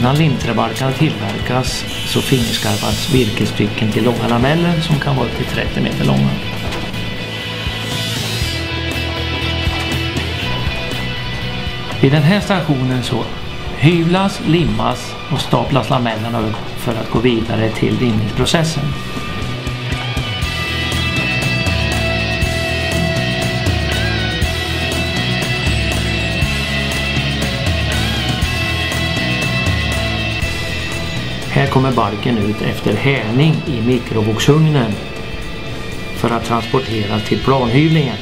Innan limträbalkarna tillverkas så fingerskarvas virkesstycken till långa lameller som kan vara upp till 30 meter långa. Vid den här stationen så hyvlas, limmas och staplas lamellerna upp för att gå vidare till limningsprocessen. Här kommer barken ut efter härning i mikrovågsugnen för att transporteras till planhyvlingen.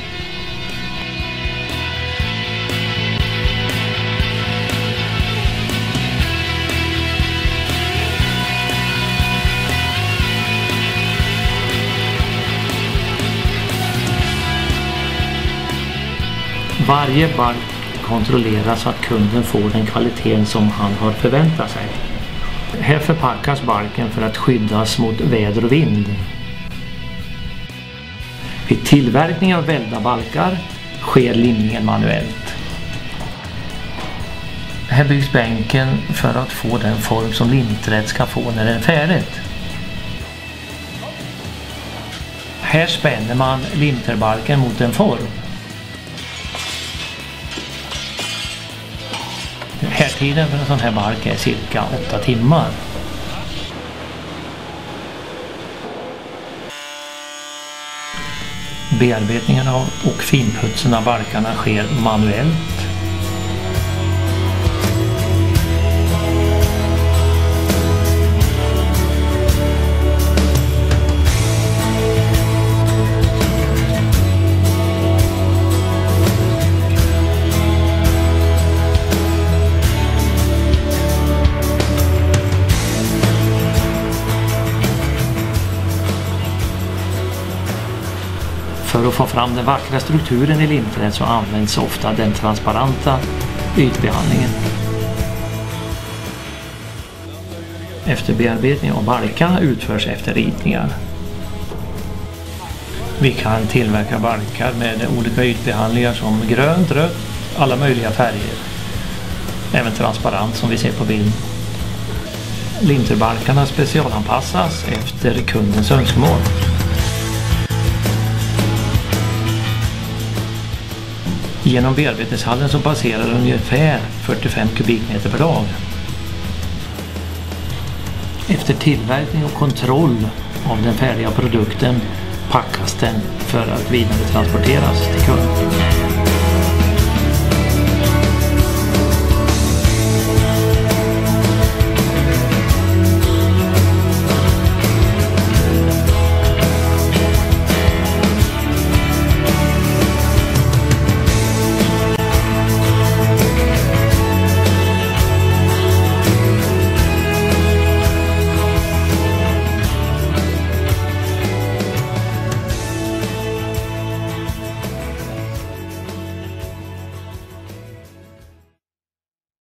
Varje balk kontrolleras så att kunden får den kvaliteten som han har förväntat sig. Här förpackas balken för att skyddas mot väder och vind. Vid tillverkning av välda balkar sker limningen manuellt. Här byggs bänken för att få den form som limträet ska få när det är färdigt. Här spänner man limterbalken mot en form. Härtiden för en sån här balk är cirka 8 timmar. Bearbetningen av och finputsen av balkarna sker manuellt. För att få fram den vackra strukturen i limträd så används ofta den transparenta ytbehandlingen. Efterbearbetning av balkarna utförs efter ritningar. Vi kan tillverka balkar med olika ytbehandlingar som grönt, rött, alla möjliga färger. Även transparent som vi ser på bilden. Linterbalkarna specialanpassas efter kundens önskemål. Genom bearbetningshallen som passerar ungefär 45 kubikmeter per dag. Efter tillverkning och kontroll av den färdiga produkten packas den för att vidare transporteras till kund.